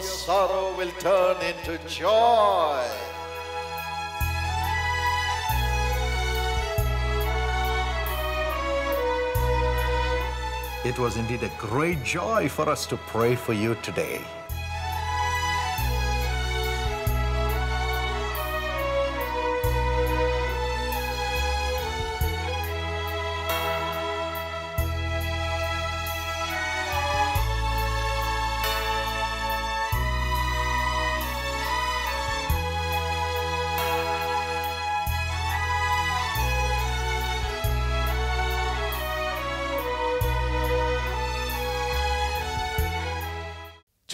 your sorrow will turn into joy. It was indeed a great joy for us to pray for you today.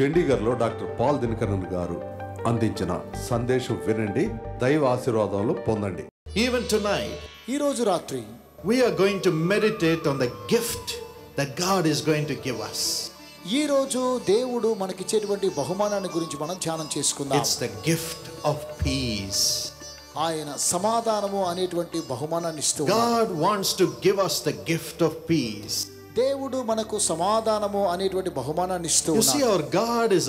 చండీగర్లో doctor Paul Dhinakaran గారు అందించిన సందేశం వినండి దైవ ఆశీర్వాదాలు పొందండి. ఈవెన్ టునైట్ ఈ రోజు రాత్రి we meditate on the gift ఈ రోజు దేవుడు మనకి ఇచ్చేటువంటి బహుమానాన్ని గురించి మనం ధ్యానం చేసుకుందాం. పీస్ ఆయన సమాధానము అనేటువంటి బహుమానాన్ని ఇస్తూ God wants to give us the gift of peace దేవుడు మనకు సమాధానము అనేటువంటి బహుమానాన్ని ఇస్తూ see our God is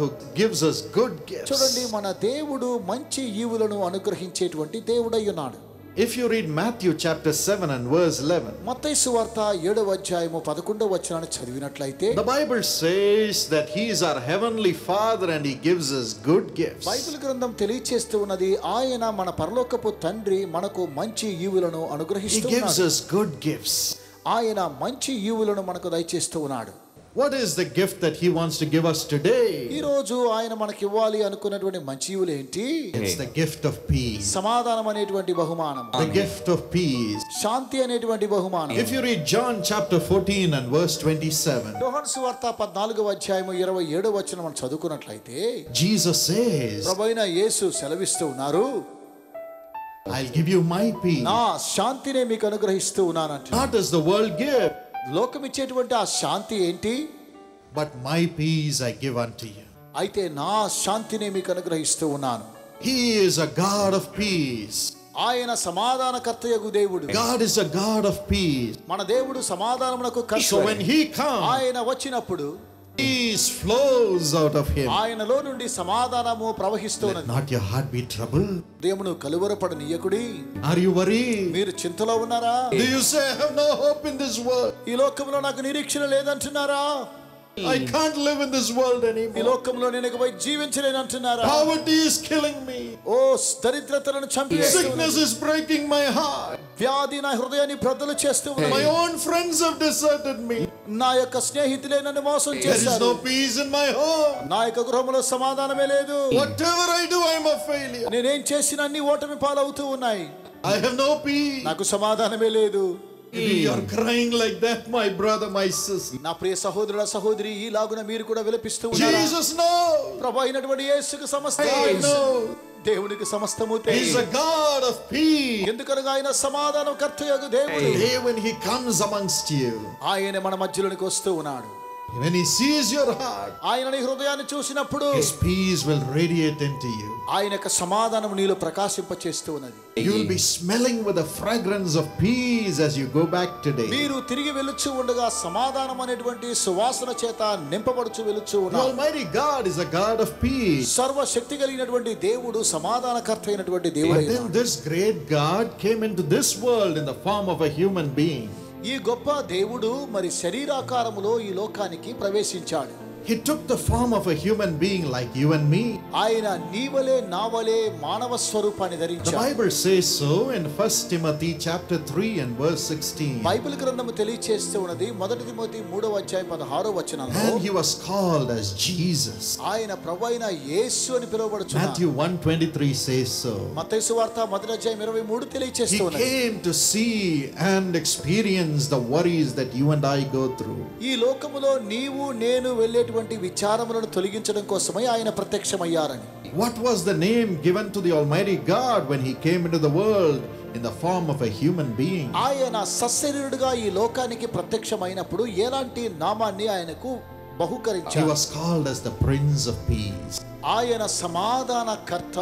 who gives us good gifts చూడండి మన దేవుడు మంచి ఈవులను అనుగ్రహించేటువంటి దేవుడై నాడు if you read Matthew chapter 7 and verse 11 మత్తయి సువార్త 7 అధ్యాయము 11 వచనాన్ని చదివినట్లయితే the Bible says that he is our heavenly father and he gives us good gifts Bible గ్రంథం తెలియజేస్తూ ఉన్నది ఆయన మన పరలోకపు తండ్రి మనకు మంచి ఈవులను అనుగ్రహిస్తున్నాడు he gives us good gifts ఆయన మంచి ఈవులను మనకు దయచేస్తూ ఉన్నాడు What is the gift that He wants to give us ఈ today? రోజు ఆయన మనకి ఇవ్వాలి అనుకున్నటువంటి మంచి ఈవులు ఏంటి It's the gift of peace. సమాధానం అనేటువంటి బహుమానం The gift of peace. శాంతి అనేటువంటి బహుమానం If you read John chapter 14 and verse 27, యోహాను సువార్త పద్నాలుగవ అధ్యాయము ఇరవై ఏడవ వచ్చిన మనం చదువుకున్నట్లయితే Jesus says, ప్రభైన యేసు సెలవిస్తూ ఉన్నారు I'll give you my peace. నా శాంతినే మీకు అనుగ్రహిస్తూ ఉన్నానంట Not as the world give, లోకం ఇచ్చేటువంటి ఆ శాంతి ఏంటి but my peace I give unto you. అయితే నా శాంతిని మీకు అనుగ్రహిస్తూ ఉన్నాను He is a God of peace. ఆయన సమాధానకర్తయగు దేవుడు God is a God of peace. మన దేవుడు సమాధానమునకు కర్త So when He comes, ఆయన వచ్చినప్పుడు peace flows out of Him. ఆయనలో నుండి సమాధానము ప్రవహిస్తున్నది Not your heart be troubled. దేవును కలువరపడనీయకుడి Are you worried? మీరు చింతలో ఉన్నారా Do you say, I have no hope in this world? ఈ లోకంలో నాకు నిరీక్షణ లేదంటున్నారా I can't live in this world ఈ anymore. లోకంలో నేను ఇకపై జీవించలేనంటున్నారా Poverty is killing me. Oh దరిద్రతలను చంపివేస్తున్నది. Sickness is breaking my heart. వ్యాధి నా హృదయాన్ని ప్రజలు చేస్తూ My ఉన్నది. own friends have deserted me. నా యొక్క స్నేహితులే నన్ను మోసం There is చేశారు no peace in my home. నా యొక్క గృహంలో సమాధానమే లేదు Whatever I do, I'm a failure. నేనేం చేసిన అన్ని ఓటమి పాలవుతూ ఉన్నాయి I have no peace. నాకు సమాధానమే లేదు you're crying like that, my brother, my sister. నా ప్రియ సహోదరుల సహోదరి ఈ లాగున మీరు కూడా విలపిస్తూ ఉన్నారా. ప్రభు అయినటువంటి యేసుకు సమస్త. దేవునికి సమస్తము He's a God of peace. ఎందుకనగా ఆయన సమాధానం కర్తయ్యగు దేవుడు. Today, when He comes amongst you, ఆయన మన మధ్యలోనికి వస్తూ ఉన్నాడు. when He sees your heart, ఆయన నీ హృదయాన్ని చూసినప్పుడు His peace will radiate into you. ఆయన యొక్క సమాధానం నీలో ప్రకాశింపచేస్తూ ఉన్నది You will be smelling with the fragrance of peace as you go back today. మీరు తిరిగి వెళ్ళుచు ఉండగా సమాధానం అనేటువంటి సువాసన చేత నింపబడుచు వెళ్ళుచు The ఉన్నారు Almighty God is a God of peace. సర్వశక్తి కలిగినటువంటి దేవుడు సమాధానకర్త అయినటువంటి దేవుడు But then this great God came into this world in the form of a human being. ఈ గొప్ప దేవుడు మరి శరీరాకారములో ఈ లోకానికి ప్రవేశించాడు. He took the form of a human being like you and me. ఆయన నీవలే నావలే మానవ స్వరూపాన్ని The ధరించాడు Bible says so in 1 Timothy chapter 3 and verse 16. Bible గ్రంథము తెలియచేస్తూ ఉన్నది మొదటి తిమోతి మూడవ అధ్యాయం పదహారో వచనంలో And he was called as Jesus. ఆయన ప్రభు అయిన యేసు అని పిలువబడుచున్నాడు Matthew 1:23 says so. మత్తయి సువార్త మొదటి అధ్యాయం ఇరవై మూడు He తెలియచేస్తూ ఉన్నది came to see and experience the worries that you and I go through. ఈ లోకములో నీవు నేను వెళ్ళేటువంటి విచారములను తొలగించడం కోసమై ఆయన ప్రత్యక్షమయ్యారని What was the name given to the Almighty God when he came into the world in the form of a human being? ఆయన సశరీరుడుగా ఈ లోకానికి ప్రత్యక్షమైనప్పుడు ఎలాంటి నామాన్ని ఆయనకు He బహుకరించారు was called as the Prince of Peace. ఆయన సమాధానకర్త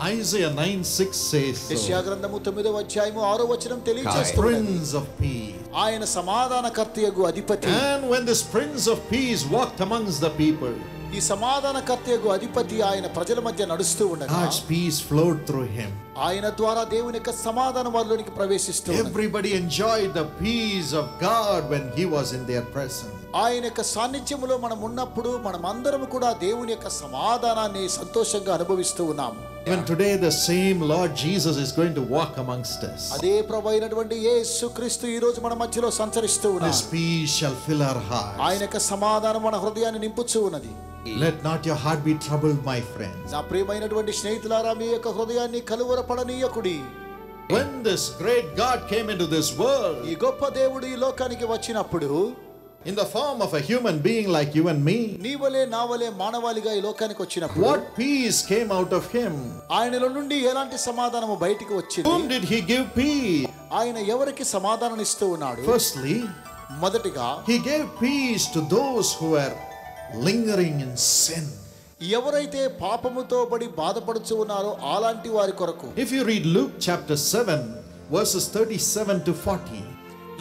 Isaiah 9 6 says, so. యెషయా గ్రంథము తొమ్మిదవ అధ్యాయము ఆరో వచనం the తెలియజేస్తున్నది Prince of Peace. ఆయన సమాధానకర్తయగు అధిపతి And when this Prince of Peace walked amongst the people, ఈ సమాధానకర్తయగు అధిపతి ఆయన ప్రజల మధ్య నడుస్తూ ఉండగా God's peace flowed through him. ఆయన ద్వారా దేవుని యొక్క సమాధానం వారిలోనికి ప్రవేశిస్తూ ఉన్నది. Everybody enjoyed the peace of God when he was in their presence. ఆయన యొక్క సాన్నిధ్యములో మనం ఉన్నప్పుడు మనం అందరం కూడా దేవుని యొక్క సమాధానాన్ని సంతోషంగా అనుభవిస్తూ ఉన్నాం Even today, the same Lord Jesus is going to walk amongst us. అదే ప్రభు అయినటువంటి యేసు క్రీస్తు ఈ రోజు మన మధ్యలో సంచరిస్తూ ఉన్నాం This peace shall fill our hearts. ఆయన యొక్క సమాధానం మన హృదయాన్ని నింపుచూ ఉన్నది Let not your heart be troubled, my friends. నా ప్రియమైనటువంటి స్నేహితులారా మీ యొక్క హృదయాన్ని కలువరపడనీయకుడి When this great God came into this world ఈ గొప్ప దేవుడు ఈ లోకానికి వచ్చినప్పుడు in the form of a human being like you and me, నీవలే నావలే మానవాళిగా ఈ లోకానికి వచ్చినప్పుడు what peace came out of him? ఆయనలో నుండి ఎలాంటి సమాధానము బయటికి వచ్చింది Whom did he give peace? ఆయన ఎవరికి సమాధానం ఇస్తూ ఉన్నాడు Firstly, మొదటిగా he gave peace to those who were lingering in sin. ఎవరైతే పాపముతో పడి బాధపడుచు ఉన్నారో అలాంటి వారి కొరకు If you read Luke chapter 7, verses 37 to 40,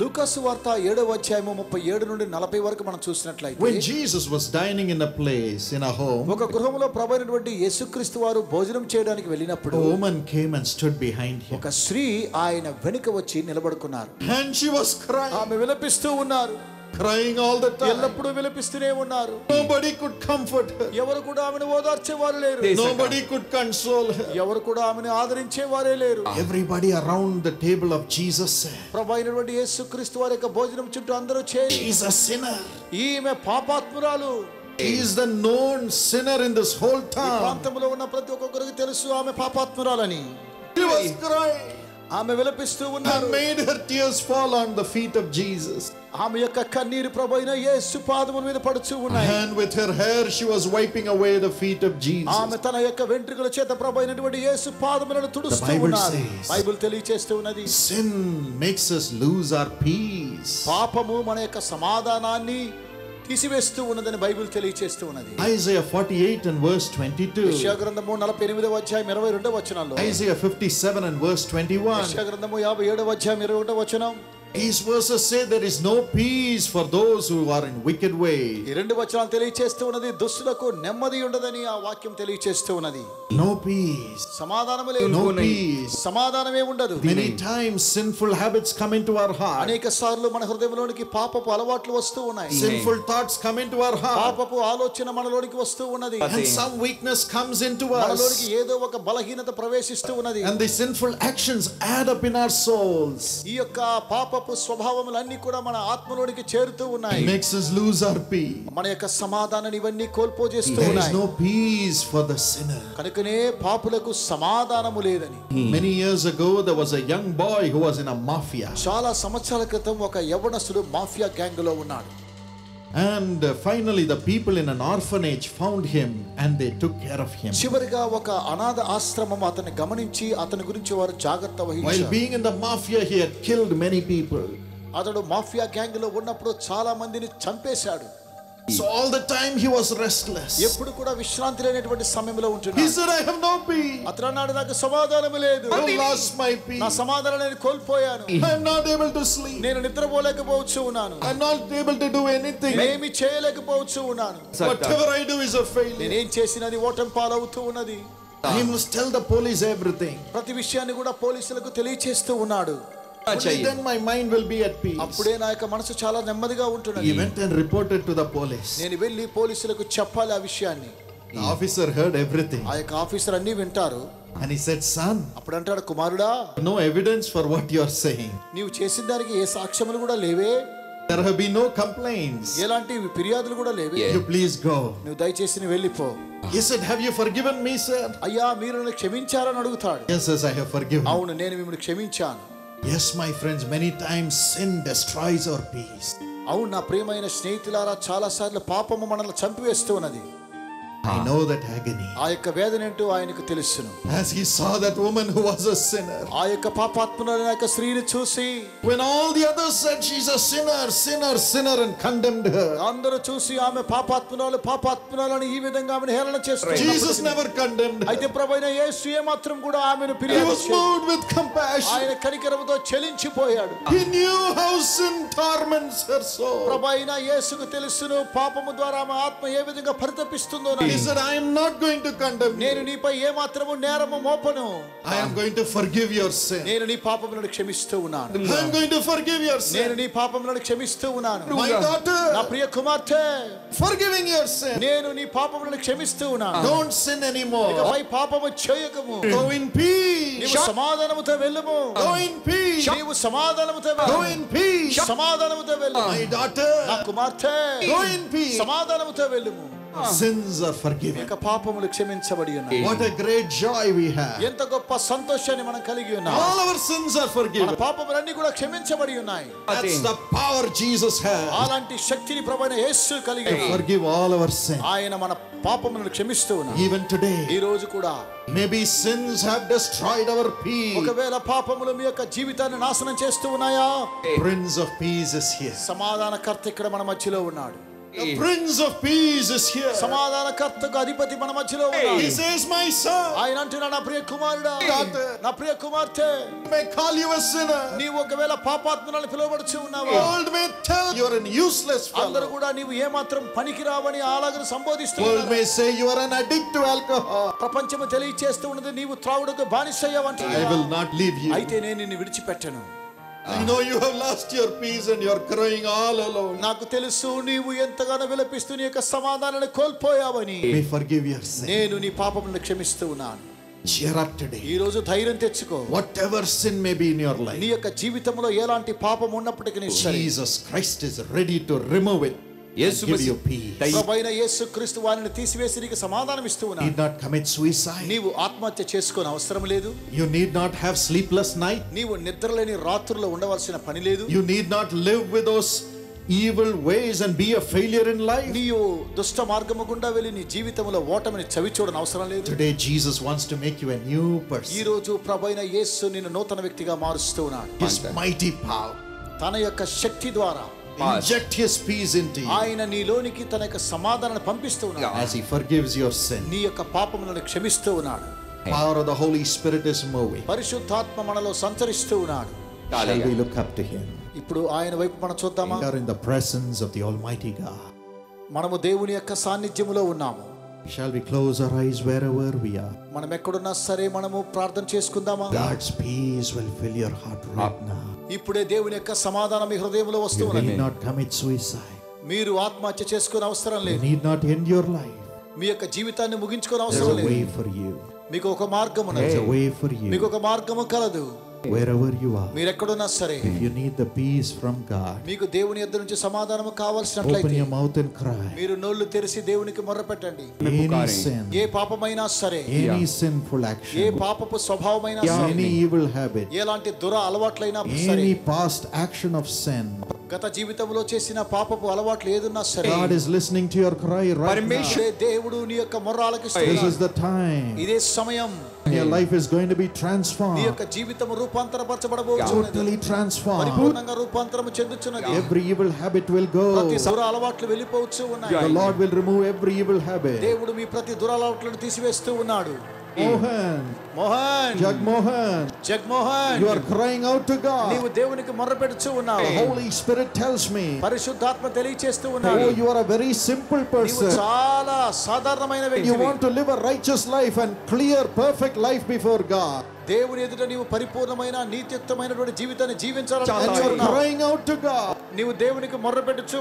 లూకాసు వార్త ఏడవ అధ్యాయము ముప్పై ఏడు నుండి నలభై వరకు మనం చూసినట్లయితే when Jesus was dining in a place, in a home, ఒక గృహంలో ప్రభైనటువంటి యేసుక్రీస్తు వారు భోజనం చేయడానికి వెళ్ళినప్పుడు a woman came and stood behind him. ఒక స్త్రీ ఆయన వెనుక వచ్చి నిలబడుకున్నారు. And she was crying, ఆమె విలపిస్తూ ఉన్నారు. Crying all the time. ఎల్లప్పుడూ విలపిస్తూనే ఉన్నారు Nobody could comfort her. ఎవరు కూడా ఆమెను ఓదార్చేవారు లేరు Nobody could console her. ఎవరు కూడా ఆమెను ఆదరించేవారే లేరు Everybody around the table of Jesus said, ప్రభు అయినటువంటి యేసుక్రీస్తు వారి యొక్క భోజనం చుట్టూ అందరూ చేరి a sinner. ఈమె పాపాత్మురాలు He is the known sinner in this whole ఈ town. ప్రాంతంలో ఉన్న ప్రతి ఒక్కొక్కరికి తెలుసు ఆమె పాపాత్మురాలని She was crying ఆమె విలపిస్తూ ఉన్నారు and made her tears fall on the feet of Jesus. ఆమె యొక్క కన్నీరు ప్రభు అయిన యేసు పాదముల మీద పడుచూ ఉన్నాయి And with her hair, she was wiping away the feet of Jesus. ఆమె తన యొక్క వెంట్రుకల చేత ప్రభు అయినటువంటి యేసు పాదములను తుడుస్తూ ఉన్నారు బైబిల్ తెలియచేస్తూ ఉన్నది Sin makes us lose our peace. పాపము మన యొక్క సమాధానాన్ని తీసివేస్తూ ఉన్నదని బైబిల్ తెలియచేస్తూ ఉన్నది Isaiah 48 and verse 22. యెషయా గ్రంథము నలభై ఎనిమిదవ అధ్యాయం ఇరవై రెండవ వచనంలో Isaiah 57 and verse 21. యెషయా గ్రంథము యాభై ఏడవ అధ్యాయం ఇరవై ఒకటవ వచనం These verses say there is no peace for those who are in wicked ways. ఈ రెండు వచనాలు తెలియచేస్తూ ఉన్నది దుష్టులకు నెమ్మది ఉండదని ఆ వాక్యం తెలియచేస్తూ ఉన్నది No peace. సమాధానము లేదు No peace. సమాధానమే ఉండదు Many times sinful habits come into our heart. అనేక సార్లు మన హృదయంలోనికి పాపపు అలవాట్లు వస్తూ ఉన్నాయి Sinful thoughts come into our heart. పాపపు ఆలోచన మనలోనికి వస్తూ ఉన్నది And some weakness comes into మనలోనికి us. ఏదో ఒక బలహీనత ప్రవేశిస్తూ ఉన్నది And the sinful actions add up in our souls. ఈ యొక్క పాపపు స్వభావములన్నీ కూడా మన ఆత్మలోనికి చేరుతూ ఉన్నాయి makes us lose our peace. మన యొక్క సమాధానాన్ని ఇవన్నీ కోల్పోజేస్తూ There is ఉన్నాయి no peace for the sinner. కనుకనే పాపులకు సమాధానము లేదని Many years ago, there was a young boy who was in a mafia. చాలా సంవత్సరాల క్రితం ఒక యవనస్తుడు మాఫియా గ్యాంగ్లో ఉన్నాడు and finally the people in an orphanage found him and they took care of him చివరిగా ఒక అనాథ ఆశ్రమం అతన్ని గమనించి అతని గురించి వారు జాగ్రత్త వహించారు. While being in the mafia he had killed many people అతడు మాఫియా గ్యాంగ్లో ఉన్నప్పుడు చాలా మందిని చంపేశాడు. So all the time he was restless. ఎప్పుడు కూడా విశ్రాంతి లేనటువంటి సమయంలో He ఉంటున్నాడు said, I have no peace. అతడు అన్నాడు నాకు సమాధానం లేదు I lost my నా peace. సమాధానం నేను కోల్పోయాను I'm not able to sleep. నేను నిద్రపోలేకపోవచ్చు ఉన్నాను I'm not able to do anything. ఏమి చేయలేకపోవచ్చు ఉన్నాను Whatever I do is a failure. నేనేం చేసినది ఓటమి పాలవుతూ ఉన్నది He must tell the police everything. ప్రతి విషయాన్ని కూడా పోలీసులకు తెలియచేస్తూ ఉన్నాడు Only then my mind will be at peace. అప్పుడే నా యొక్క మనసు చాలా నెమ్మదిగా ఉంటున్నది He went and reported to the police. నేను వెళ్ళి పోలీసులకు చెప్పాలి ఆ విషయాన్ని The officer heard everything. ఆ యొక్క ఆఫీసర్ అన్ని వింటారు And he said, Son, అప్పుడు అంటాడు కుమారుడా no evidence for what you are saying. నీవు చేసిన దానికి ఏ సాక్ష్యములు కూడా లేవే There have been no complaints. ఎలాంటి ఫిర్యాదులు కూడా లేవే You please go. నువ్వు దయచేసి నువ్వు వెళ్ళిపో He said, Have you forgiven me, sir? అయ్యా మీరు నన్ను క్షమించారని అడుగుతాడు Yes, yes, I have forgiven. అవును నేను మిమ్మల్ని క్షమించాను yes my friends many times sin destroys our peace అవును నా ప్రియమైన స్నేహితులారా చాలాసార్లు పాపము మనల్ని చంపివేస్తూ ఉన్నది. I know that agony. ఆ యొక్క వేదన ఏంటో ఆయనకు తెలుసును As he saw that woman who was a sinner. ఆ యొక్క పాపాత్ములైన యొక్క స్త్రీని చూసి When all the others said she's a sinner, sinner, sinner and condemned her. అందరూ చూసి ఆమె పాపాత్మురాలు పాపాత్మురాలు అని ఈ విధంగా ఆమెను హేళన చేస్తారు Jesus never condemned her. అయితే ప్రభైన యేసు ఏ మాత్రం కూడా ఆమెను He ఫిర్యాదు was చేయలేదు. moved with compassion. ఆయన కనికరముతో చెలించిపోయాడు He knew how sin torments her soul. ప్రభైన యేసుకు తెలుసును పాపము ద్వారా ఆమె ఆత్మ ఏ విధంగా పరితపిస్తుందో He said, I am not going to condemn నేను you. నీపై ఏ మాత్రము నేరము మోపను I am going to forgive your sin. నేను నీ పాపములను క్షమిస్తూ ఉన్నాను I am going to forgive your నేను sin. నీ పాపములను క్షమిస్తూ ఉన్నాను My నా daughter, ప్రియ కుమార్తె forgiving your sin. నేను నీ పాపములను క్షమిస్తూ ఉన్నాను Don't sin anymore. ఇకపై పాపము చేయకము Go in peace. నీవు సమాధానముతో వెళ్ళము Go in peace. నీవు సమాధానముతో Go వెళ్ళు in peace. సమాధానముతో వెళ్ళు My daughter, నా కుమార్తె go in peace. సమాధానముతో వెళ్ళుము Sins are forgiven. ఇక పాపములు క్షమించబడి ఉన్నాయి What a great joy we have. ఎంత గొప్ప సంతోషాన్ని మనం కలిగి ఉన్నాం All our sins are మన forgiven. పాపములన్నీ కూడా క్షమించబడి ఉన్నాయి That's the power Jesus has. అలాంటి శక్తిని ప్రభైన యేసు కలిగి to ఉన్నాడు. Forgive all our sins. ఆయన మన పాపములను క్షమిస్తూ ఉన్నాడు Even ఈ today, రోజు కూడా maybe sins have destroyed our peace. ఒకవేళ పాపములు మీ యొక్క జీవితాన్ని నాశనం చేస్తూ ఉన్నాయా Prince of Peace is here. సమాధానకర్త ఇక్కడ మన మధ్యలో ఉన్నాడు The Prince of Peace is here. సమాధానకర్తకు అధిపతి మన మధ్యలో He ఉన్నాడు says, My son, ఆయన అంటున్నాడు నా ప్రియ కుమారుడా Daughter. నా ప్రియ కుమార్తె I may call you a sinner. నీవు ఒకవేళ పాపాత్మలను పిలువబడుచు ఉన్నావా World may tell you're an useless అందరూ fellow. కూడా నీవు ఏమాత్రం పనికిరావని అలాగని World సంబోధిస్తున్నారు may say you are an addict to alcohol. ప్రపంచము తెలియచేస్తూ ఉన్నది నీవు త్రాగుడుకు I బానిసయ్యావంటే will not leave you. అయితే నేను నిన్ను విడిచిపెట్టను I know you have lost your peace and you're crying all alone. నాకు తెలుసు నీవు ఎంతగానో విలపిస్తూ నీ యొక్క సమాధానాన్ని కోల్పోయావని May forgive your sin. నేను నీ పాపములను క్షమిస్తూ ఉన్నాను Cheer up today. ఈ రోజు ధైర్యం తెచ్చుకో Whatever sin may be in your నీ life, యొక్క జీవితంలో ఎలాంటి పాపం ఉన్నప్పటికీ సరే Jesus Christ is ready to remove it. యేసు వారిని తీసివేసి నీకు సమాధానం ఇస్తూ need ఉన్నాడు not commit suicide. నీవు ఆత్మహత్య చేసుకోని అవసరం లేదు You need not have sleepless night. నీవు నిద్రలేని రాత్రుల్లో ఉండవలసిన పని లేదు You need not live with those evil ways and be a failure in life. నీవు దుష్ట మార్గము గుండా వెళ్ళి నీ జీవితంలో ఓటమిని చవి చూడని అవసరం లేదు Today, Jesus wants to make you a new ఈ person. రోజు ప్రభైన యేసు నిన్ను నూతన వ్యక్తిగా మారుస్తూ ఉన్నాడు His mighty power. తన యొక్క శక్తి ద్వారా Inject His peace into you ఆయన నీలోనికి తన యొక్క సమాధానాన్ని పంపిస్తూ ఉన్నాడు as He forgives your sin. నీ యొక్క పాపములను క్షమిస్తూ ఉన్నాడు Power of the Holy Spirit is moving. పరిశుద్ధాత్మ మనలో సంచరిస్తూ ఉన్నాడు Shall we look up to Him? ఇప్పుడు ఆయన వైపు మనం చూద్దామా We are in the presence of the Almighty God. మనము దేవుని యొక్క సాన్నిధ్యములో ఉన్నాము Shall we close our eyes wherever we are? మనం ఎక్కడున్నా సరే మనము ప్రార్థన చేసుకుందామా God's peace will fill your heart right now. ఇప్పుడే దేవుని యొక్క సమాధానం మీ హృదయంలో వస్తూ You need not commit suicide. మీరు ఆత్మహత్య చేసుకునే అవసరం You లేదు need not end your life. మీ యొక్క జీవితాన్ని ముగించుకునే There's అవసరం a way for you. మీకు ఒక మార్గం There's ఉన్నది a way for మీకు you. ఒక మార్గము కలదు Wherever you are. మీరు ఎక్కడున్నా సరే If you need the peace from God, మీకు దేవుని యొద్ద నుంచి సమాధానం open కావాల్సినట్లయితే your mouth and cry. మీరు నోళ్లు తెరిచి దేవునికి మొర్ర పెట్టండి Any sin, ఏ పాపమైనా సరే any sinful ఏ action, పాపపు స్వభావమైనా any సరే evil habit, ఎలాంటి దుర అలవాట్లైనా సరే any past action of sin, గత జీవితంలో చేసిన పాపపు అలవాట్లు ఏదున్నా సరే God is listening to your cry right now. ఇదే దేవుడు నీ యొక్క మొర్ర This ఆలకిస్తున్నాడు is the time. ఇదే సమయం Your life is going to be నీ transformed, యొక్క జీవితం రూపాంతరపరచబడబోతున్నది totally transformed. పరిపూర్ణంగా రూపాంతరము చెందుచున్నది Every evil habit will ప్రతి go. దుర అలవాట్లు వెళ్ళిపోవచ్చు ఉన్నాయి The Lord will remove every evil habit. దేవుడు మీ ప్రతి దుర అలవాట్లను తీసివేస్తూ ఉన్నాడు Mohan, Mohan Jagmohan, Jagmohan you are crying out to నీవు God. దేవునికి మొర్ర పెడుచు ఉన్నావు The Holy Spirit tells me, పరిశుద్ధాత్మ తెలియచేస్తూ ఉన్నాడు oh, you are a very simple నీవు person. చాలా సాధారణమైన You వ్యక్తి want to live a righteous life and clear, perfect life before God. దేవుని ఎదుట నీవు పరిపూర్ణమైన నీతిత్వమైనటువంటి జీవితాన్ని జీవించాలని అవుట్ నీవు దేవునికి మొర్రపెట్టుచు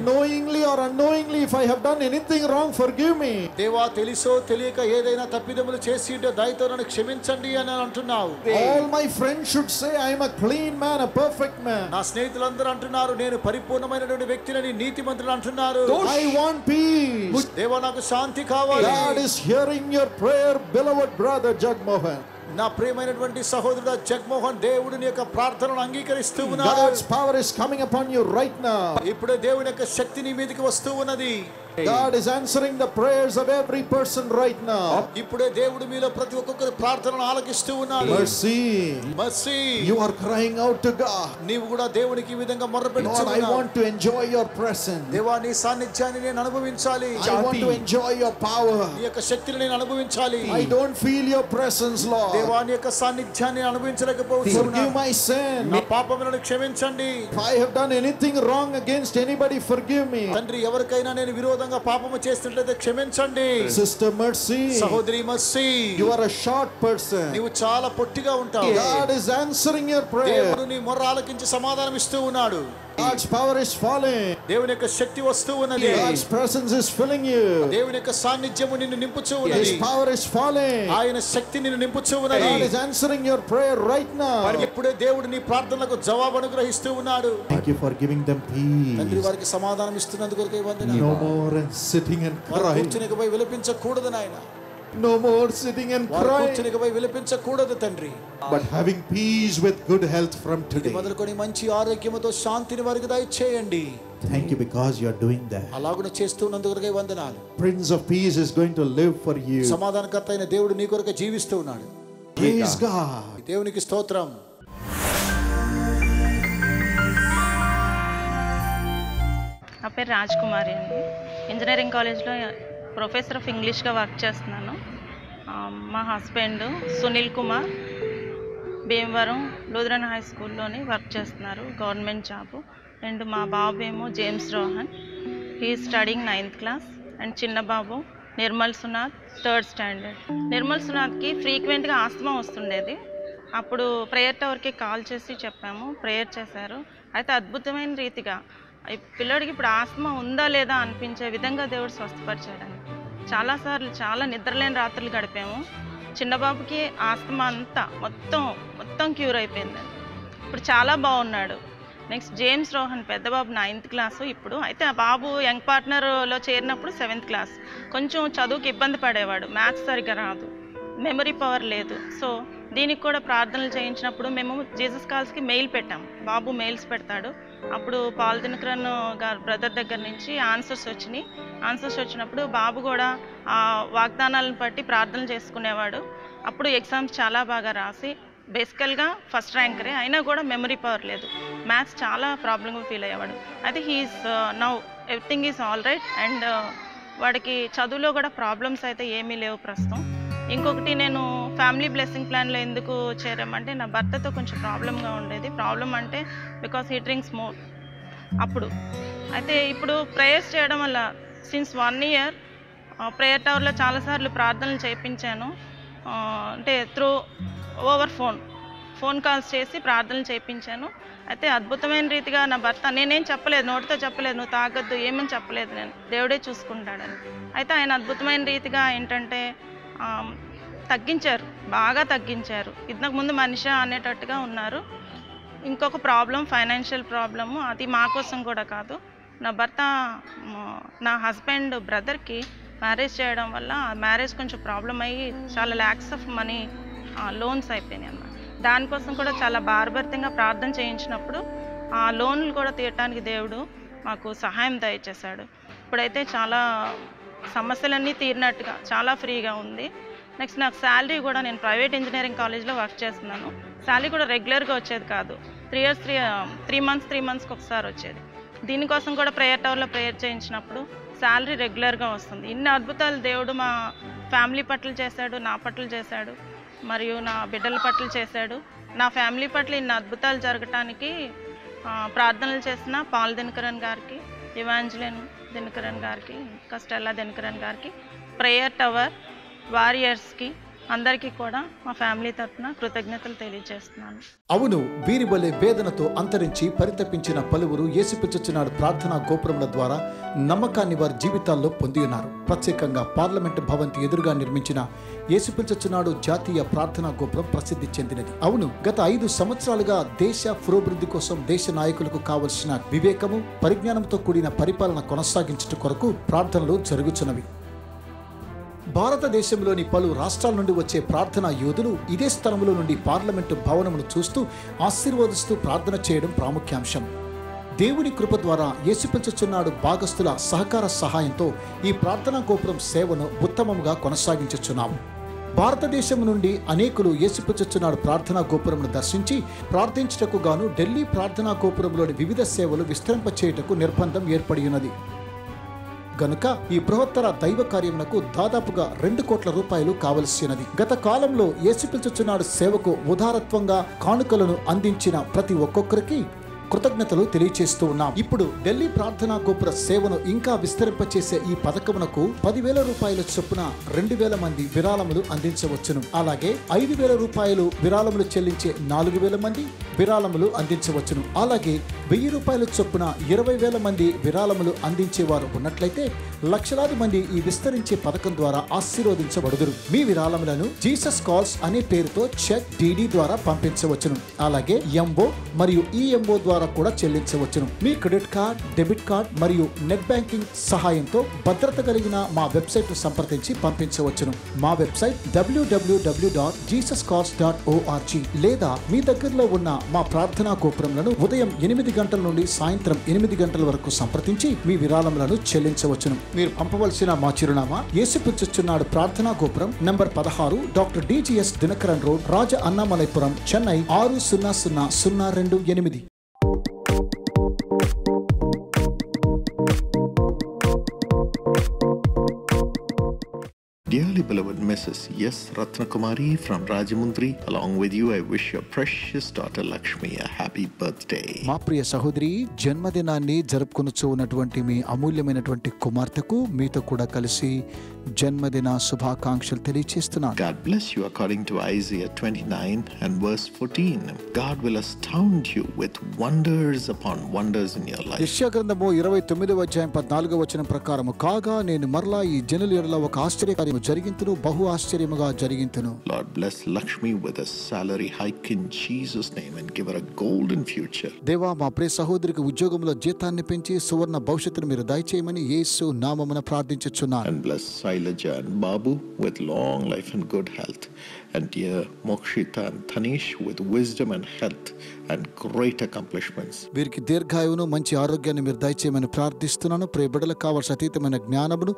knowingly or unknowingly if I have done wrong forgive me దేవా తెలుసో తెలియక ఏదైనా తప్పిదములు చేసి ఉంటే దయతో నన్ను క్షమించండి అని అంటున్నావు. All my friends should say I clean man a perfect man నా స్నేహితులందరూ అంటున్నారు నేను పరిపూర్ణమైనటువంటి వ్యక్తిని నీతి మంత్రులు అంటున్నారు. ఐ వాంట్ పీస్ దేవా నాకు శాంతి కావాలి. God is hearing your prayer beloved brother Jagmohan నా ప్రియమైనటువంటి సహోదరుడు జగమోహన్ దేవుడిని యొక్క ప్రార్థనను అంగీకరిస్తూ ఉన్నాడు God's power is coming upon you right now. ఇప్పుడే దేవుని యొక్క శక్తి నీ మీదకి వస్తూ ఉన్నది God is answering the prayers of every person right now. ఇప్పుడే దేవుడు మీలో ప్రతి ఒక్కొక్కరి ప్రార్థనను ఆలకిస్తూ ఉన్నాడు Mercy. Messy You are crying out to God. నీవు కూడా దేవునికి ఈ విధంగా Lord, I మొర్రపెడుతున్నావు want to enjoy your presence. దేవా నీ సాన్నిధ్యాన్ని నేను అనుభవించాలి I want to enjoy your power. నీ యొక్క శక్తిని నేను అనుభవించాలి I don't feel your presence, Lord. దేవాని యొక్క సాన్నిధ్యాన్ని అనుభవించలేకపోవచ్చు గివ్ మై సన్ నా పాపములను క్షమించండి. I have done anything wrong against anybody forgive me తండ్రి ఎవరికైనా నేను విరోధంగా పాపము చేస్తుంటే క్షమించండి. సిస్టర్ మర్సీ సహోదరి Mercy you are a short person నీవు చాలా పొట్టిగా ఉంటావు. God is answering your prayer దేవుడు నీ మొర ఆలకించి సమాధానం ఇస్తూ ఉన్నాడు. God's power is falling. దేవుని యొక్క శక్తి వస్తూ ఉన్నది God's presence is filling you. దేవుని యొక్క సాన్నిధ్యము నిన్ను నింపుచూ ఉన్నది His power is falling. ఆయన శక్తి నిన్ను నింపుచూ ఉన్నది God is answering your prayer right now. ఇప్పుడే దేవుడు నీ ప్రార్థనలకు జవాబు అనుగ్రహిస్తూ ఉన్నాడు Thank you for giving them తండ్రి peace. వారికి సమాధానం ఇస్తున్నందుకు వందనాలు. No more and sitting and వారు crying. కూర్చునికపై విలపించకూడదు నాయన No more sitting and crying. విలపించకూడదు తండ్రి But having peace with good health from today. మొదలుకొని మంచి ఆరోగ్యముతో శాంతిని వారికి దయచేయండి Thank you because you are doing that. అలాగున చేస్తున్నందుకు వందనాలు Prince of Peace is going to live for you. సమాధానకర్త అయిన దేవుడు నీ కొరకు జీవిస్తూ ఉన్నాడు Praise God. దేవునికి స్తోత్రం నా పేరు రాజ్ కుమారి అండి ఇంజనీరింగ్ కాలేజ్లో ప్రొఫెసర్ ఆఫ్ ఇంగ్లీష్గా వర్క్ చేస్తున్నాను. మా husband Sunil Kumar Bhimavaram Lutheran high స్కూల్లోనే వర్క్ చేస్తున్నారు గవర్నమెంట్ జాబ్. అండ్ మా బాబు ఏమో James Rohan. He studying ninth class. And చిన్న బాబు నిర్మల్ సునాథ్ థర్డ్ స్టాండర్డ్. నిర్మల్ సునాథ్కి ఫ్రీక్వెంట్గా ఆస్తమా వస్తుండేది. అప్పుడు ప్రేయర్ టవర్కి కాల్ చేసి చెప్పాము ప్రేయర్ చేశారు. అయితే అద్భుతమైన రీతిగా పిల్లడికి ఇప్పుడు ఆస్తమా ఉందా లేదా అనిపించే విధంగా దేవుడు స్వస్థపరిచాడు చాలాసార్లు చాలా నిద్రలేని రాత్రులు గడిపాము. చిన్న బాబుకి ఆస్తమా అంతా మొత్తం మొత్తం క్యూర్ అయిపోయింది. ఇప్పుడు చాలా బాగున్నాడు. నెక్స్ట్ జేమ్స్ రోహన్ పెద్ద బాబు నైన్త్ క్లాసు ఇప్పుడు. అయితే ఆ బాబు యంగ్ పార్ట్నర్లో చేరినప్పుడు సెవెంత్ క్లాస్. కొంచెం చదువుకి ఇబ్బంది పడేవాడు. మ్యాథ్స్ సరిగ్గా రాదు. మెమరీ పవర్ లేదు. సో దీనికి కూడా ప్రార్థనలు చేయించినప్పుడు మేము జీసస్ కాల్స్కి మెయిల్ పెట్టాం. బాబు మెయిల్స్ పెడతాడు. అప్పుడు పాలదినకరన్ గారు బ్రదర్ దగ్గర నుంచి ఆన్సర్స్ వచ్చినాయి. ఆన్సర్స్ వచ్చినప్పుడు బాబు కూడా ఆ వాగ్దానాలను బట్టి ప్రార్థనలు చేసుకునేవాడు. అప్పుడు ఎగ్జామ్స్ చాలా బాగా రాసి బేసికల్గా ఫస్ట్ ర్యాంకరే. అయినా కూడా మెమరీ పవర్ లేదు. మ్యాథ్స్ చాలా ప్రాబ్లంగా ఫీల్ అయ్యేవాడు. అయితే he is now everything is all right. And వాడికి చదువులో కూడా ప్రాబ్లమ్స్ అయితే ఏమీ లేవు ప్రస్తుతం. ఇంకొకటి నేను ఫ్యామిలీ బ్లెస్సింగ్ ప్లాన్లో ఎందుకు చేరామంటే నా భర్తతో కొంచెం ప్రాబ్లంగా ఉండేది. ప్రాబ్లం అంటే బికాస్ హీ డ్రింక్స్ మోర్ అప్పుడు. అయితే ఇప్పుడు ప్రేయర్స్ చేయడం వల్ల సిన్స్ వన్ ఇయర్ ప్రేయర్ టవర్లో చాలాసార్లు ప్రార్థనలు చేయించాను. అంటే through over phone phone calls చేసి ప్రార్థనలు చేయించాను. అయితే అద్భుతమైన రీతిగా నా భర్త నేనేం చెప్పలేదు నోటితో చెప్పలేదు నువ్వు తాగొద్దు ఏమని చెప్పలేదు నేను. దేవుడే చూసుకుంటాడని. అయితే ఆయన అద్భుతమైన రీతిగా ఏంటంటే తగ్గించారు బాగా తగ్గించారు. ఇంతకు ముందు మనిషి అనేటట్టుగా ఉన్నారు. ఇంకొక ప్రాబ్లం ఫైనాన్షియల్ ప్రాబ్లము అది మా కోసం కూడా కాదు. నా భర్త నా హస్బెండ్ బ్రదర్కి మ్యారేజ్ చేయడం వల్ల మ్యారేజ్ కొంచెం ప్రాబ్లం అయ్యి చాలా ల్యాక్స్ ఆఫ్ మనీ లోన్స్ అయిపోయినాయి అన్నమాట. దానికోసం కూడా చాలా బార్బర్తంగా ప్రార్థన చేయించినప్పుడు ఆ లోన్లు కూడా తీయటానికి దేవుడు మాకు సహాయం దయచేశాడు. ఇప్పుడైతే చాలా సమస్యలన్నీ తీరినట్టుగా చాలా ఫ్రీగా ఉంది. నెక్స్ట్ నాకు శాలరీ కూడా నేను ప్రైవేట్ ఇంజనీరింగ్ కాలేజ్లో వర్క్ చేస్తున్నాను. శాలరీ కూడా రెగ్యులర్గా వచ్చేది కాదు. Three years three three months three మంత్స్కి ఒకసారి వచ్చేది. దీనికోసం కూడా ప్రేయర్ టవర్లో ప్రేయర్ చేయించినప్పుడు శాలరీ రెగ్యులర్గా వస్తుంది. ఇన్ని అద్భుతాలు దేవుడు మా ఫ్యామిలీ పట్ల చేశాడు నా పట్ల చేశాడు మరియు నా బిడ్డల పట్ల చేశాడు. నా ఫ్యామిలీ పట్ల ఇన్ని అద్భుతాలు జరగటానికి ప్రార్థనలు చేసిన పాల్ దినకరన్ గారికి ఇవాంజలిన్ దినకరన్ గారికి ఇంకా స్టెల్లా దినకరణ్ గారికి ప్రేయర్ టవర్ వారియర్స్కి అందరికీ కూడా మా ఫ్యామిలీ తరఫున కృతజ్ఞతలు తెలియజేస్తున్నాను. అవును వీరి వలె వేదనతో అంతరించి పరితపించిన పలువురు యేసుపిచ్చుచున్నాడు ప్రార్థనా గోపురముల ద్వారా నమ్మకాన్ని వారి జీవితాల్లో పొంది ఉన్నారు. ప్రత్యేకంగా పార్లమెంటు భవంతి ఎదురుగా నిర్మించిన యేసుపిచ్చుచున్నాడు జాతీయ ప్రార్థనా గోపురం ప్రసిద్ధి చెందినది. అవును గత ఐదు సంవత్సరాలుగా దేశ పురోభివృద్ధి కోసం దేశ నాయకులకు కావలసిన వివేకము పరిజ్ఞానంతో కూడిన పరిపాలన కొనసాగించుట కొరకు ప్రార్థనలు జరుగుచున్నవి. భారతదేశంలోని పలు రాష్ట్రాల నుండి వచ్చే ప్రార్థనా యోధులు ఇదే స్థలంలో నుండి పార్లమెంటు భవనమును చూస్తూ ఆశీర్వదిస్తూ ప్రార్థన చేయడం ప్రాముఖ్యాంశం. దేవుని కృప ద్వారా యేసుపించుచున్నాడు భాగస్థుల సహకార సహాయంతో ఈ ప్రార్థనా గోపురం సేవను ఉత్తమంగా కొనసాగించుచున్నాము. భారతదేశం నుండి అనేకులు యేసుపించుచున్నాడు ప్రార్థనా గోపురమును దర్శించి ప్రార్థించుటకు గాను ఢిల్లీ ప్రార్థనా గోపురంలోని వివిధ సేవలు విస్తరింపచేయటకు నిర్బంధం ఏర్పడి ఉన్నది గనుక ఈ బృహత్తర దైవ కార్యమునకు దాదాపుగా రెండు కోట్ల రూపాయలు కావలసినది. గత కాలంలో యేసుపిల్చుచున్నాడు సేవకు ఉదారత్వంగా కానుకలను అందించిన ప్రతి ఒక్కొక్కరికి కృతజ్ఞతలు తెలియచేస్తూ ఉన్నాం. ఇప్పుడు ఢిల్లీ ప్రార్థనా గోపుర సేవను ఇంకా విస్తరింపచేసే ఈ పథకమునకు పదివేల రూపాయల చొప్పున రెండు వేల మంది విరాళములు అందించవచ్చును. అలాగే ఐదు వేల రూపాయలు విరాళములు చెల్లించే నాలుగు వేల మంది విరాళములు అందించవచ్చును. అలాగే వెయ్యి రూపాయల చొప్పున ఇరవై వేల మంది విరాళములు అందించేవారు ఉన్నట్లయితే లక్షలాది మంది ఈ విస్తరించే పథకం ద్వారా ఆశీర్వదించబడుదురు. మీ విరాళములను జీసస్ కాల్స్ అనే పేరుతో చెక్ డిడి ద్వారా పంపించవచ్చును. అలాగే ఎంఓ మరియు ఈఎంఓ ద్వారా కూడా చెల్లించవచ్చును. మీ క్రెడిట్ కార్డ్ డెబిట్ కార్డ్ మరియు నెట్ బ్యాంకింగ్ సహాయంతో భద్రత కలిగిన మా వెబ్సైట్ సంప్రదించి పంపించవచ్చును. మా వెబ్సైట్ డబ్ల్యూడబ్ల్యూడబ్ల్యూ dot Jesus calls dot org లేదా మీ దగ్గరలో ఉన్న మా ప్రార్థనా గోపురంలను ఉదయం ఎనిమిది గంటల నుండి సాయంత్రం ఎనిమిది గంటల వరకు సంప్రదించి మీ విరాళములను చెల్లించవచ్చును. మీరు పంపవలసిన మా చిరునామా యేసుపుచ్చుచున్నాడు ప్రార్థనా గోపురం నంబర్ పదహారు doctor DGS Dinakaran road Raja Annamalaipuram Chennai ఆరు సున్నా సున్నా సున్నా రెండు ఎనిమిది. Dearly beloved Mrs. Yes Ratnakumari from Rajamundri, along with you, I wish your precious daughter Lakshmi a happy birthday. మా ప్రియ సహోదరి జన్మదినాన్ని జరుపుకొనుచు ఉన్నటువంటి మీ అమూల్యమైనటువంటి కుమార్తెకు మీతో కూడా కలిసి జన్మదిన శుభాకాంక్షలు తెలియచేస్తున్నాను God bless you according to Isaiah 29 and verse 14. God will astound you with wonders upon wonders in your life. యెషయా గ్రంథము ఇరవై తొమ్మిదవ అధ్యాయం పద్నాలుగో వచనం ప్రకారము కాగా నేను మరలా ఈ జనుల ఎడల ఒక నీవు జరిగింతును బహు ఆశ్చర్యముగా జరిగింతును. Lord bless Lakshmi with a salary hike in Jesus name and give her a golden future దేవా మా ప్రియ సహోదరికి ఉద్యోగంలో జీతాన్ని పెంచి సువర్ణ భవిష్యత్తును మీరు దయచేయమని యేసు నామమున ప్రార్థించుచున్నాను. And bless Shailaja and Babu with long life and good health and dear Mokshita and Tanish with wisdom and health and great accomplishments వీరికి దీర్ఘాయువును మంచి ఆరోగ్యాన్ని మీరు దయచేయమని ప్రార్థిస్తున్నాను. ప్రే బిడ్డలకు కావాల్సిన అతీతమైన జ్ఞానమును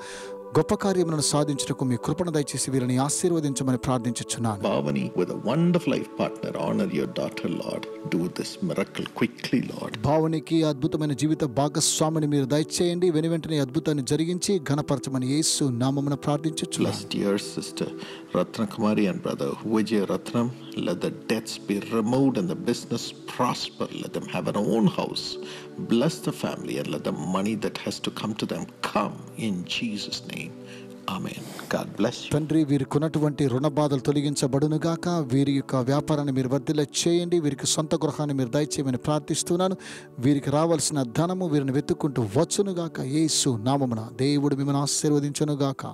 గొప్ప కార్యములను సాధించటకు మీ కృపణ దయచేసి వీరిని ఆశీర్వదించమని ప్రార్థించున్నాను Bhavani with wonder partner honour your daughter Lord do this miracle quickly Lord భావనికి అద్భుతమైన జీవిత భాగస్వామిని మీరు దయచేయండి. వెను వెంటనే అద్భుతాన్ని జరిగించి ఘనపరచమని యేసు నామమున ప్రార్థించచ్చు last year sister Ratna Kumari and brother Vijaya Ratnam let the deaths be removed and the business prosper let them have an own house Bless the family and let the money that has to come to them come in Jesus' name. Amen. God bless you. తండ్రి వీరికి ఉన్నటువంటి రుణ బాధలు తొలగించబడునుగాక వీరి యొక్క వ్యాపారాన్ని మీరు వర్ధిల్ల చేయండి వీరికి సొంత గృహాన్ని మీరు దయచేయమని ప్రార్థిస్తున్నాను వీరికి రావాల్సిన ధనము వీరిని వెతుక్కుంటూ వచ్చును గాక యేసు నామమున దేవుడు మిమ్మల్ని ఆశీర్వదించునుగాక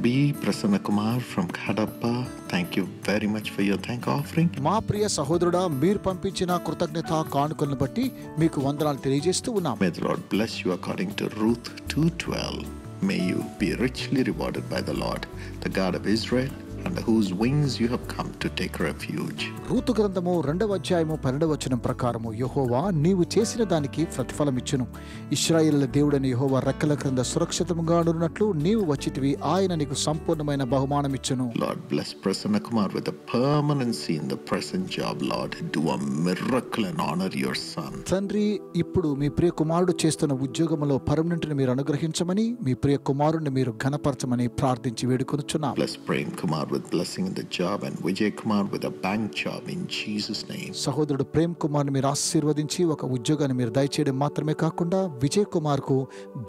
B. Prasanna Kumar from Kadapa. Thank you very much for your thank offering. మా ప్రియ సహోదరుడా మీరు పంపించిన కృతజ్ఞత కానుకలను బట్టి మీకు వందనాలు తెలియజేస్తూ ఉన్నాం May the Lord bless you according to Ruth 2:12. May you be richly rewarded by the Lord, the God of Israel, under whose wings you have come to take refuge. Ruth గ్రంథము రెండవ అధ్యాయము పన్నెండవ వచనం ప్రకారము యహోవా నీవు చేసిన దానికి ప్రతిఫలం ఇచ్చును ఇస్రాయేల్ దేవుడైన యహోవా రెక్కల క్రింద సురక్షితంగా ఉన్నట్లు నీవు వచ్చితివి ఆయన నీకు సంపూర్ణమైన బహుమానం ఇచ్చును Lord, bless Prasanna Kumar with a permanency in the present job, Lord. Do a miracle and honor your son. తండ్రి ఇప్పుడు మీ ప్రియ కుమారుడు చేస్తున్న ఉద్యోగంలో పర్మనెంట్ మీరు అనుగ్రహించమని మీ ప్రియ కుమారుడిని మీరు ఘనపరచమని ప్రార్థించి వేడుకొనుచున్నాం Bless Prem Kumar with blessing in the job and Vijay Kumar with a bank job in Jesus' name. సహోదరుడు ప్రేమ్ కుమార్ని మీరు ఆశీర్వదించి ఒక ఉద్యోగాన్ని మీరు దయచేయడం మాత్రమే కాకుండా విజయ్ కుమార్కు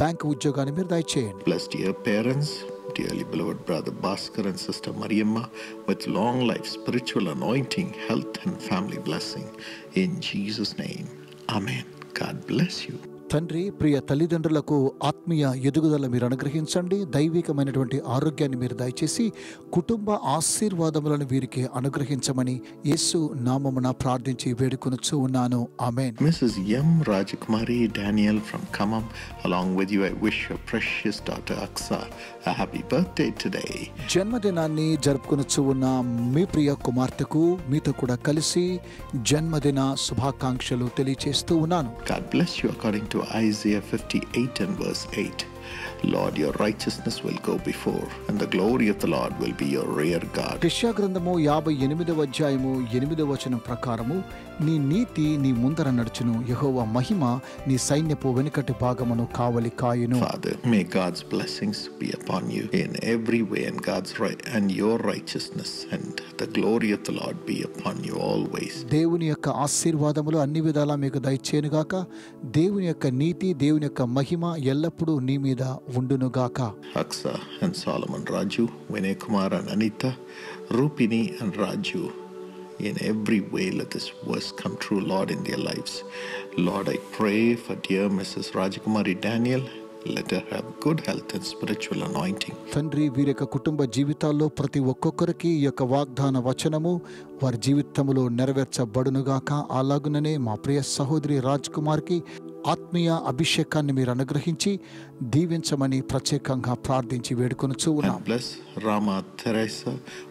బ్యాంక్ ఉద్యోగాన్ని మీరు దయచేయండి Bless dear parents, dearly beloved brother Bhaskar and sister Mariamma with long life, spiritual anointing, health, and family blessing. In Jesus' name, Amen. God bless you. తండ్రి ప్రియ తల్లిదండ్రులకు ఆత్మీయ ఎదుగుదల మీరు అనుగ్రహించండి దైవికమైనటువంటి ఆరోగ్యాన్ని మీరు దయచేసి కుటుంబ ఆశీర్వాదములను వీరికి అనుగ్రహించమని యేసు నామమున ప్రార్థించి వేడుకొనుచు ఉన్నాను amen Mrs. M. Rajakumari Daniel from Kamam, along with you, I wish your precious daughter Aksa a happy birthday today. జన్మదినాన్ని జరుపుకొనుచు ఉన్న మీ ప్రియ కుమార్తెకు మీతో కూడా కలిసి జన్మదిన శుభాకాంక్షలు తెలియచేస్తూ ఉన్నాను God bless you according to Isaiah 58 and verse 8. Lord, your righteousness will go before, and the glory of the Lord will be your rear guard. యెషయా గ్రంథము యాభై ఎనిమిదవ అధ్యాయము ఎనిమిదవ వచనం ప్రకారము నీ నీతి నీ ముందర నడుచును యెహోవా మహిమ నీ సైన్యపు వెనుకటి భాగమును కావలి కాయును Father, may God's blessings be upon you in every way, and God's right and your righteousness, and the glory of the Lord be upon you always. దేవుని యొక్క ఆశీర్వాదములు అన్ని విధాలా మీకు దయచేనుగాక దేవుని యొక్క నీతి దేవుని యొక్క మహిమ ఎల్లప్పుడూ నీ మీద ఉండునుగాక. Aksa and Solomon Raju Vinay Kumar and Anitha Rupini and Raju. In every way let this verse come true Lord in their lifes Lord I pray for dear Mrs Rajakumari Daniel తండ్రి వీరి యొక్క కుటుంబ జీవితాల్లో ప్రతి ఒక్కొక్కరికి ఈ యొక్క వాగ్దాన వచనము వారి జీవితములో నెరవేర్చబడును గాక అలాగుననే మా ప్రియ సహోదరి రాజ్ కుమార్కి ఆత్మీయ అభిషేకాన్ని మీరు అనుగ్రహించి దీవించమని ప్రత్యేకంగా ప్రార్థించి వేడుకొనుచూ ఉన్నాం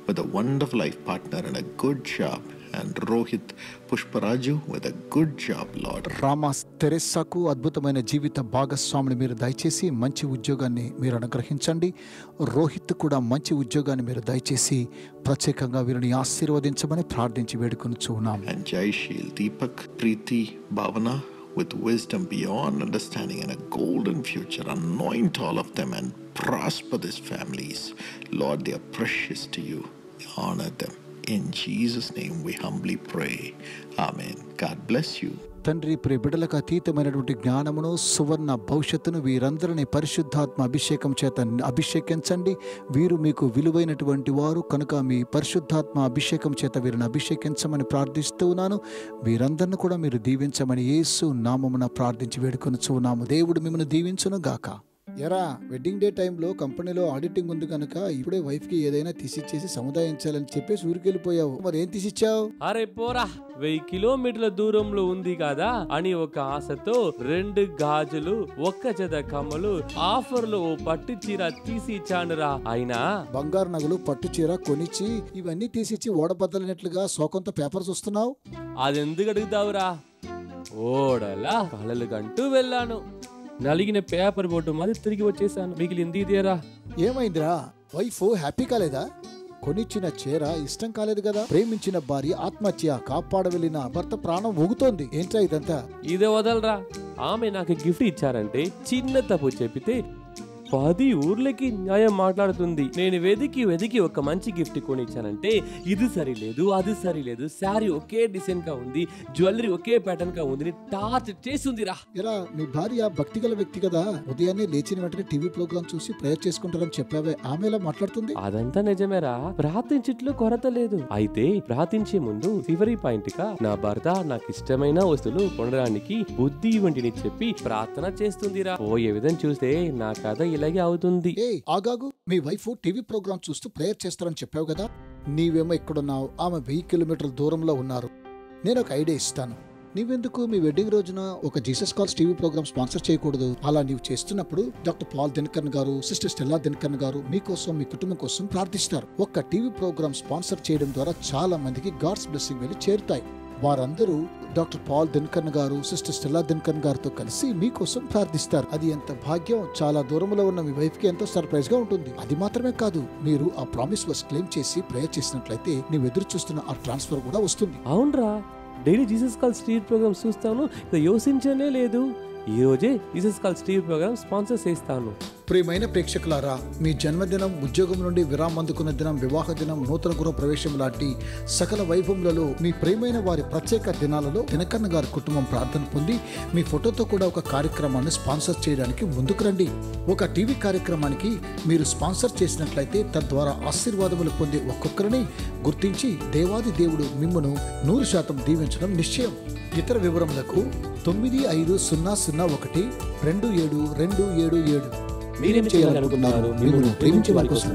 with a wonderful life partner and a good job. And Rohit Pushparaju with a good job, Lord. Rama తెరెస్సాకు అద్భుతమైన జీవిత భాగస్వామిని మీరు దయచేసి మంచి ఉద్యోగాన్ని మీరు అనుగ్రహించండి రోహిత్ కూడా మంచి ఉద్యోగాన్ని మీరు దయచేసి ప్రత్యేకంగా వీరిని ఆశీర్వదించమని ప్రార్థించి ఉన్నాం and Jaishil, Deepak, Preeti, Bhavana with wisdom beyond understanding and a golden future. Anoint all of them and prosper these families. Lord, they are precious to you. Honor them. In Jesus' name we humbly pray. Amen. God bless you. తండ్రి ప్రియ బిడ్డలకు అతీతమైనటువంటి జ్ఞానమును సువర్ణ భవిష్యత్తును వీరందరిని పరిశుద్ధాత్మ అభిషేకం చేత అభిషేకించండి. వీరు మీకు విలువైనటువంటి వారు కనుక మీ పరిశుద్ధాత్మ అభిషేకం చేత వీరిని అభిషేకించమని ప్రార్థిస్తూ ఉన్నాను. వీరందరిని కూడా మీరు దీవించమని యేసు నామమున ప్రార్థించి వేడుకొని చూన్నాము దేవుడు మిమ్మల్ని దీవించును గాక ఎరా వెడ్డింగ్ డే టైంలో కంపెనీలో ఆడిటింగ్ ఉంది కనుక ఇప్పుడే వైఫ్కి ఏదైనా తీసిచ్చేసి సముదాయించాలని చెప్పేసి ఊరికెళ్ళిపోయావు. మరి ఏం తీసిచ్చావు? అరే పోరా వెయ్యి కిలోమీటర్ల దూరంలో ఉంది కదా అని ఒక ఆశతో రెండు గాజులు ఒక్క జత కమ్మలు ఆఫర్లో ఓ పట్టు చీర తీసి ఇచ్చానురా అయినా? బంగారు నగలు పట్టు చీర కొనిచ్చి ఇవన్నీ తీసిచ్చి ఓడబద్దలినట్లుగా శోకంతో పేపర్ చూస్తున్నావు అదెందుకు అడుగుతావురా? ఓడలా కలలు గంటూ వెళ్ళాను. నలిగిన పేపర్ బోటు మాది తిరిగి వచ్చేసాను. మిగిలింది ఇదేరా ఏమైందిరా? వైఫ్ హ్యాపీ కాలేదా? కొనిచ్చిన చీర ఇష్టం కాలేదు కదా? ప్రేమించిన భార్య ఆత్మహత్య కాపాడ వెళ్ళిన భర్త ప్రాణం ఊగుతోంది. ఏంట్రా ఇదంతా? ఇదే వదలరా. ఆమె నాకు గిఫ్ట్ ఇచ్చారంటే చిన్న తప్పు చెప్పితే పది ఊర్లకి న్యాయం మాట్లాడుతుంది. నేను వెదికి వెదికి ఒక మంచి గిఫ్ట్ కొనిచ్చానంటే ఇది సరిలేదు అది సరిలేదు శారీ ఒకే డిజైన్గా ఉంది జ్యువెలరీ ఒకే ప్యాటర్న్గా ఉంది టార్చ్ చేస్తుందిరా. ఇలా మీ భార్య భక్తిగల వ్యక్తి కదా ఉదయాన్నే లేచిన వెంటనే టీవీ ప్రోగ్రామ్ చూసి ప్రేయర్ చేసుకుంటారని చెప్పావే ఆమె ఎలా మాట్లాడుతుంది? అదంతా నిజమేరా ప్రార్థించట్లో కొరత లేదు. అయితే ప్రార్థించే ముందు చివరి పాయింట్గా నా భర్త నాకు ఇష్టమైన వస్తువులు కొనడానికి బుద్ధి వంటిని చెప్పి ప్రార్థన చేస్తుందిరా. పోయే విధం చూస్తే నా కథ ఇలాగే అవుతుంది. ఏ ఆగాగు. మీ వైఫ్ టీవీ ప్రోగ్రామ్ చూస్తూ ప్రేయర్ చేస్తారని చెప్పావు కదా? నీవేమో ఇక్కడున్నావు. ఆమె వెయ్యి కిలోమీటర్ల దూరంలో ఉన్నారు. నేను ఒక ఐడియా ఇస్తాను. నీవెందుకు మీ వెడ్డింగ్ రోజున ఒక Jesus calls TV programme sponsor చేయకూడదు? అలా నీవు చేస్తున్నప్పుడు డాక్టర్ పాల్ దినకర్న్ గారు సిస్టర్ స్టెల్లా దినకర్న్ గారు మీకోసం మీ కుటుంబం కోసం ప్రార్థిస్తారు. ఒక్క టీవీ ప్రోగ్రామ్ స్పాన్సర్ చేయడం ద్వారా చాలా మందికి గాడ్స్ బ్లెస్సింగ్ వెళ్ళి చేరుతాయి. వారందరూ డాక్టర్ పాల్ దినకర్న్ గారు సిస్టర్ స్టెల్లా దినకర్న్ గారితో కలిసి మీకోసం ప్రార్థిస్తారు. అది ఎంత భాగ్యం చాలా దూరంలో ఉన్న మీ వైఫ్కి ఎంతో సర్ప్రైజ్గా ఉంటుంది. అది మాత్రమే కాదు మీరు ఆ ప్రామిస్ వర్స్ క్లెయిమ్ చేసి ప్రేయర్ చేసినట్లయితే నువ్వు ఎదురు చూస్తున్న ఆ ట్రాన్స్ఫర్ కూడా వస్తుంది. అవునరా daily Jesus call street programme చూస్తాను. ఇక యోచించనే లేదు. ఈ రోజే Jesus call street programme sponsor చేస్తాను. ప్రియమైన ప్రేక్షకులారా మీ జన్మదినం ఉద్యోగం నుండి విరామం అందుకున్న దినం వివాహ దినం నూతన గృహ ప్రవేశం లాంటి సకల వైభవములలో మీ ప్రియమైన వారి ప్రత్యేక దినాలలో దినకన్న గారి కుటుంబం ప్రార్థన పొంది మీ ఫోటోతో కూడా ఒక కార్యక్రమాన్ని స్పాన్సర్ చేయడానికి ముందుకు రండి. ఒక టీవీ కార్యక్రమానికి మీరు స్పాన్సర్ చేసినట్లయితే తద్వారా ఆశీర్వాదములు పొందే ఒక్కొక్కరిని గుర్తించి దేవాది దేవుడు మిమ్మను నూరు శాతం దీవించడం నిశ్చయం. ఇతర వివరములకు తొమ్మిది ఐదు సున్నా సున్నా ఒకటి రెండు ఏడు రెండు ఏడు ఏడు. మీరేం చేయాలనుకుంటున్నారు? మిమ్మల్ని ప్రేమించే వారి కోసం